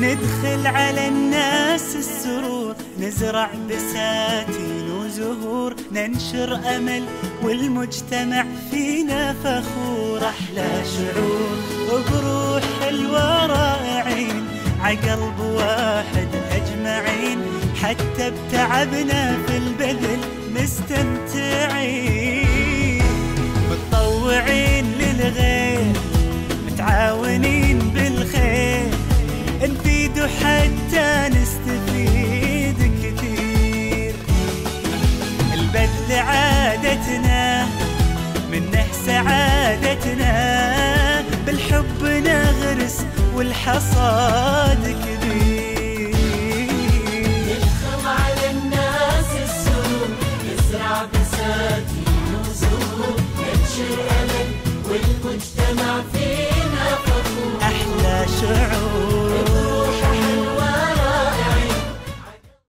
ندخل على الناس السرور نزرع بساتين وزهور ننشر أمل والمجتمع فينا فخور. أحلى شعور وبروح حلوة رائعين عقلب واحد أجمعين حتى بتعبنا في البذل مستمتعين لعادتنا منه سعادتنا. بالحب نغرس والحصاد كبير. ندخل على الناس بساتين أمل والمجتمع فيه